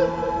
Woo!